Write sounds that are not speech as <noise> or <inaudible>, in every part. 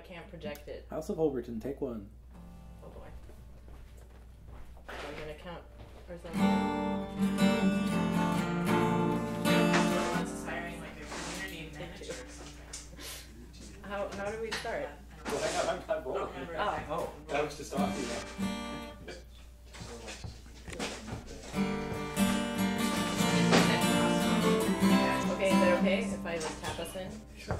can't project it. House of Holberton, take one. Oh boy. Are we gonna count ourselves? Everyone's hiring like a community manager or something. How how do we start? Well, hang on, I'm not voting. remember. Oh. Oh, that was just off you. Okay, is that okay if I like tap us in? Sure.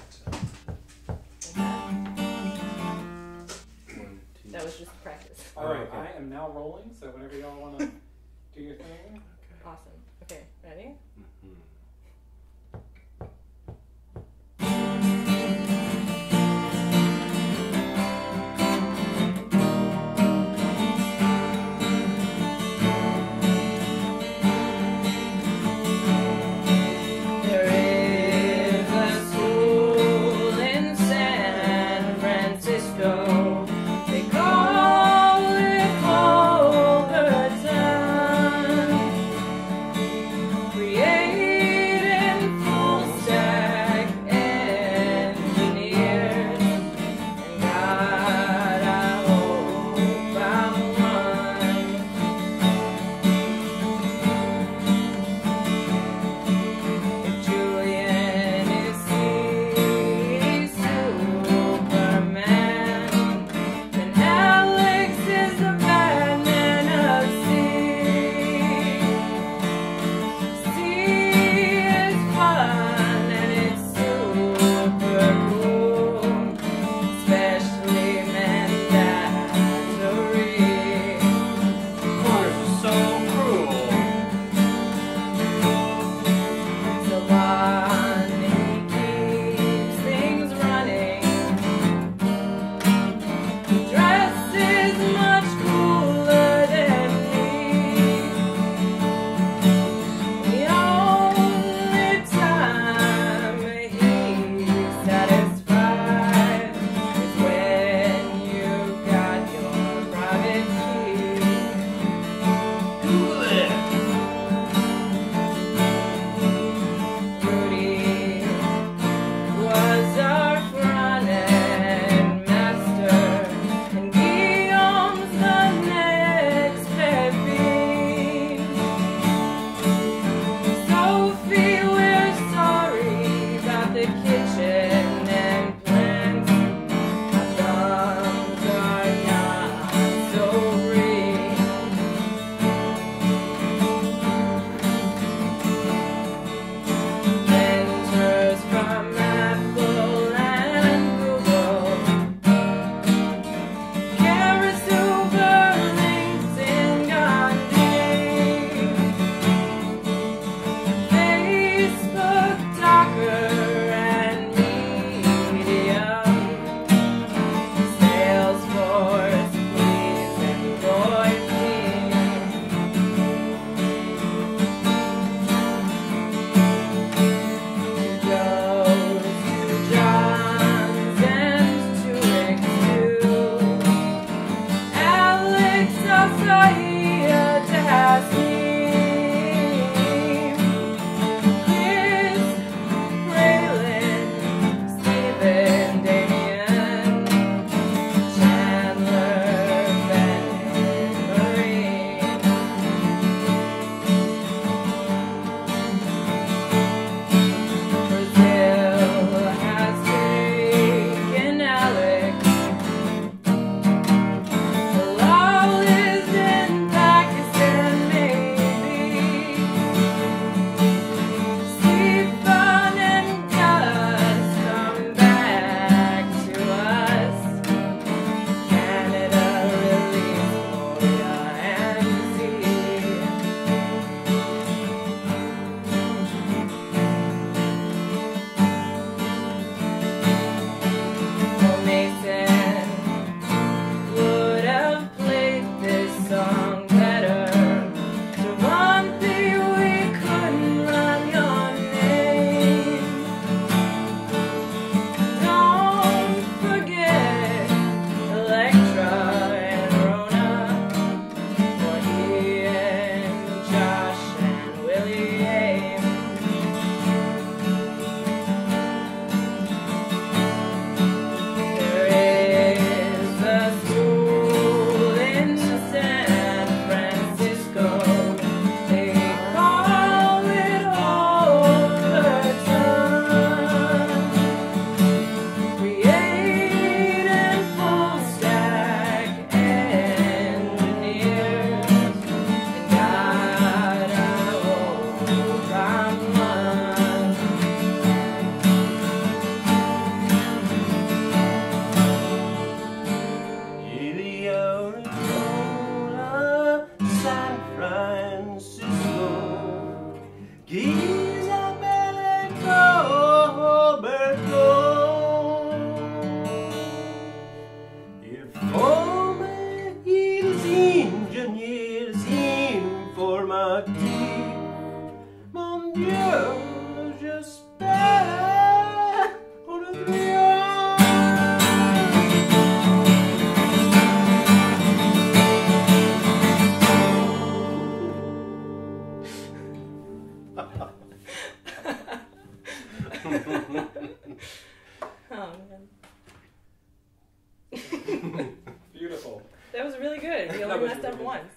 Now rolling, so whenever y'all want to us. <laughs> Oh man. Beautiful. that was really good. We only messed really up good. once.